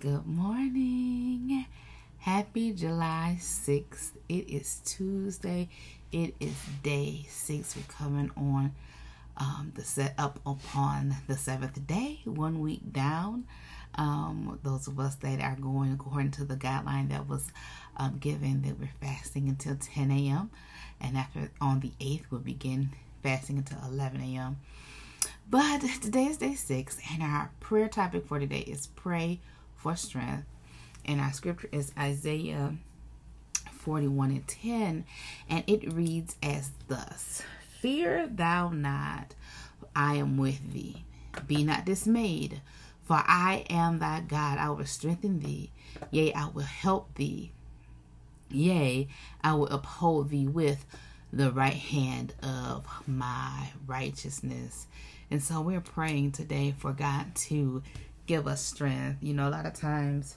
Good morning. Happy July 6th. It is Tuesday. It is day six. We're coming on um, the set up upon the seventh day, one week down. Um, those of us that are going according to the guideline that was um, given that we're fasting until 10 a.m. And after on the 8th, we'll begin fasting until 11 a.m. But today is day six, and our prayer topic for today is pray for strength. And our scripture is Isaiah 41 and 10, and it reads as thus Fear thou not, I am with thee. Be not dismayed, for I am thy God. I will strengthen thee, yea, I will help thee. Yea, I will uphold thee with the right hand of my righteousness. And so we're praying today for God to give us strength. You know, a lot of times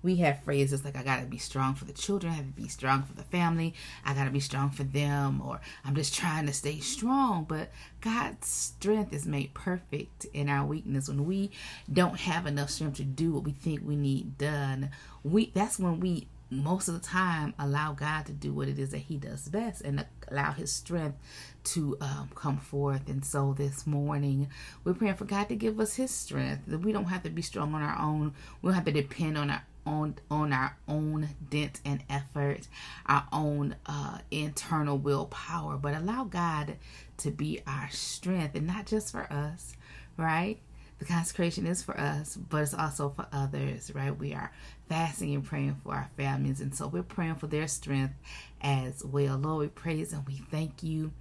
we have phrases like I gotta be strong for the children, I have to be strong for the family, I gotta be strong for them, or I'm just trying to stay strong. But God's strength is made perfect in our weakness. When we don't have enough strength to do what we think we need done, we that's when we most of the time allow God to do what it is that He does best and allow His strength to um, come forth. And so this morning, we're praying for God to give us His strength. That we don't have to be strong on our own. We don't have to depend on our on on our own dent and effort, our own uh, internal willpower, but allow God to be our strength, and not just for us, right? The consecration is for us, but it's also for others, right? We are fasting and praying for our families, and so we're praying for their strength as well. Lord, we praise and we thank you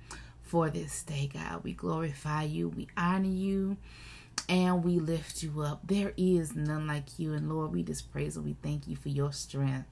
for this day, God. We glorify you, we honor you, and we lift you up. There is none like you, and Lord, we just praise and we thank you for your strength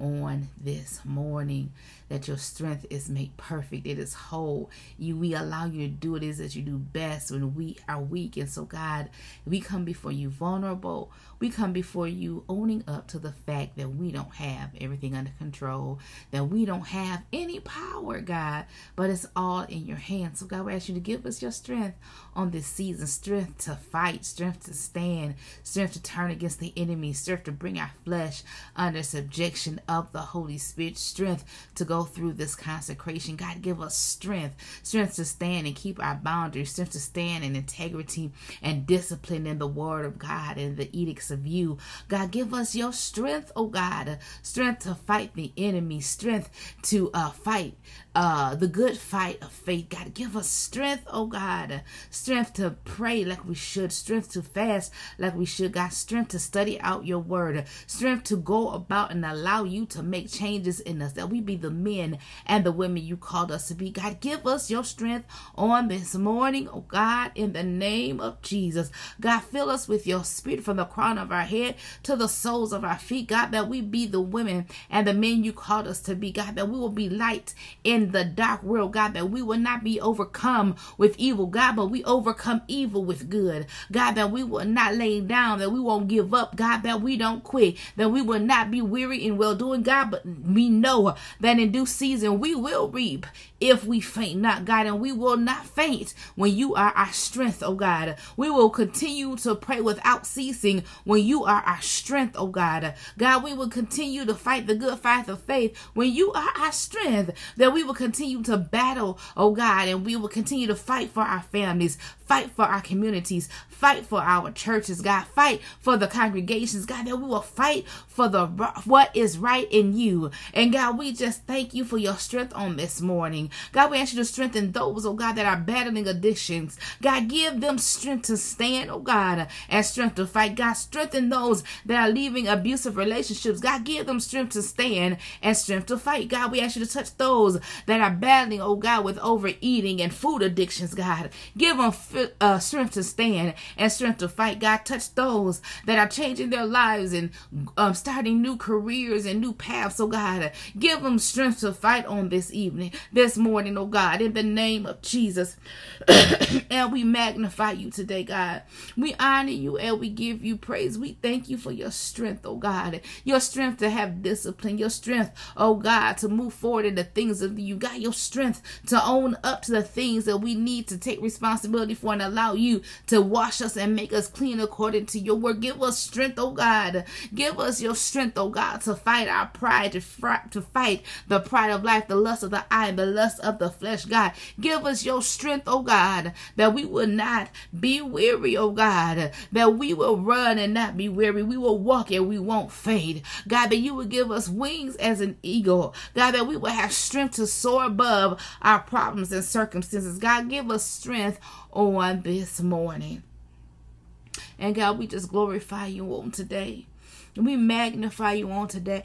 on this morning that your strength is made perfect. It is whole. You we allow you to do it is as you do best when we are weak. And so god we come before you vulnerable. We come before you owning up to the fact that we don't have everything under control that we don't have any power god but it's all in your hands. So god we ask you to give us your strength on this season strength to fight strength to stand strength to turn against the enemy strength to bring our flesh under subjection of the Holy Spirit, strength to go through this consecration. God, give us strength, strength to stand and keep our boundaries, strength to stand in integrity and discipline in the Word of God and the edicts of you. God, give us your strength, oh God, strength to fight the enemy, strength to uh, fight uh, the good fight of faith. God, give us strength, oh God, strength to pray like we should, strength to fast like we should, God, strength to study out your word, strength to go about and allow you to make changes in us, that we be the men and the women you called us to be. God, give us your strength on this morning, oh God, in the name of Jesus. God, fill us with your spirit from the crown of our head to the soles of our feet, God, that we be the women and the men you called us to be, God, that we will be light in in the dark world, God, that we will not be overcome with evil, God, but we overcome evil with good. God, that we will not lay down, that we won't give up, God, that we don't quit, that we will not be weary and well doing, God, but we know that in due season we will reap if we faint not, God, and we will not faint when you are our strength, oh God. We will continue to pray without ceasing when you are our strength, oh God. God, we will continue to fight the good fight of faith when you are our strength, that we will continue to battle, oh God, and we will continue to fight for our families, fight for our communities, fight for our churches, God, fight for the congregations, God, that we will fight for the what is right in you. And God, we just thank you for your strength on this morning. God, we ask you to strengthen those, oh God, that are battling addictions. God, give them strength to stand, oh God, and strength to fight. God, strengthen those that are leaving abusive relationships. God, give them strength to stand and strength to fight. God, we ask you to touch those that are battling, oh God, with overeating and food addictions, God. Give them uh, strength to stand and strength to fight. God, touch those that are changing their lives and um, starting new careers and new paths, oh God. Give them strength to fight on this evening, this morning, oh God, in the name of Jesus. and we magnify you today, God. We honor you and we give you praise. We thank you for your strength, oh God. Your strength to have discipline, your strength, oh God, to move forward in the things of you. got your strength to own up to the things that we need to take responsibility for and allow you to wash us and make us clean according to your word. Give us strength, oh God. Give us your strength, oh God, to fight our pride, to, to fight the pride of life, the lust of the eye, the lust of the flesh, God. Give us your strength, oh God, that we will not be weary, oh God, that we will run and not be weary. We will walk and we won't fade. God, that you will give us wings as an eagle. God, that we will have strength to soar above our problems and circumstances. God, give us strength on this morning. And God, we just glorify you on today. We magnify you on today.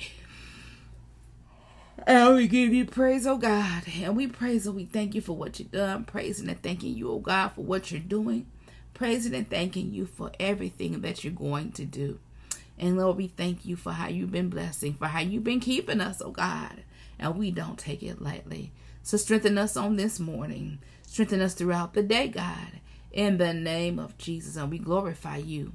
And we give you praise, oh God. And we praise and we thank you for what you've done. Praising and thanking you, oh God, for what you're doing. Praising and thanking you for everything that you're going to do. And Lord, we thank you for how you've been blessing, for how you've been keeping us, oh God. And we don't take it lightly. So strengthen us on this morning. Strengthen us throughout the day, God. In the name of Jesus. And we glorify you.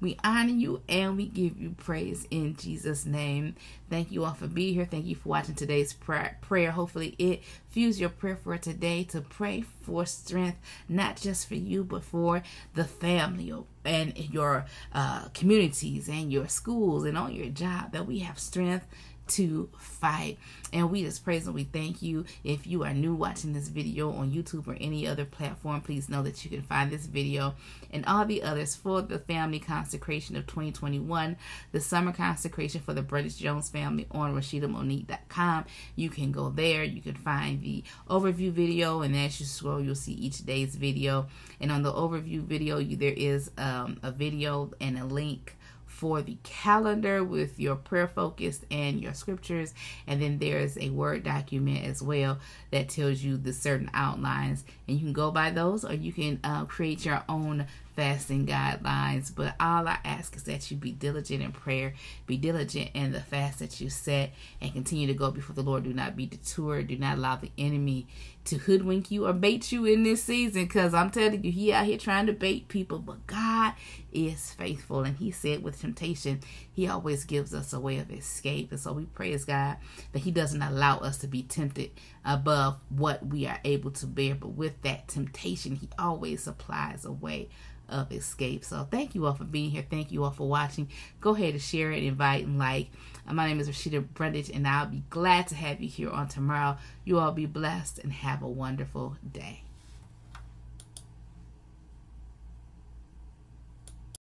We honor you and we give you praise in Jesus' name. Thank you all for being here. Thank you for watching today's prayer. Hopefully, it fuels your prayer for today to pray for strength, not just for you, but for the family and in your uh, communities and your schools and on your job. That we have strength to fight. And we just praise and we thank you. If you are new watching this video on YouTube or any other platform, please know that you can find this video and all the others for the family consecration of 2021, the summer consecration for the British Jones family on RoscheetaMonique.com. You can go there. You can find the overview video, and as you scroll, you'll see each day's video. And on the overview video, you, there is um, a video and a link for the calendar with your prayer focus and your scriptures. And then there's a Word document as well that tells you the certain outlines. And you can go by those or you can uh, create your own fasting guidelines. But all I ask is that you be diligent in prayer, be diligent in the fast that you set, and continue to go before the Lord. Do not be detoured. Do not allow the enemy to hoodwink you or bait you in this season because I'm telling you, he out here trying to bait people, but God is faithful. And he said with temptation, he always gives us a way of escape. And so we praise God that he doesn't allow us to be tempted above what we are able to bear. But with that temptation, he always supplies a way of escape. So thank you all for being here. Thank you all for watching. Go ahead and share it, invite, and like. Uh, my name is Roscheeta Brundage, and I'll be glad to have you here on tomorrow. You all be blessed and have a wonderful day.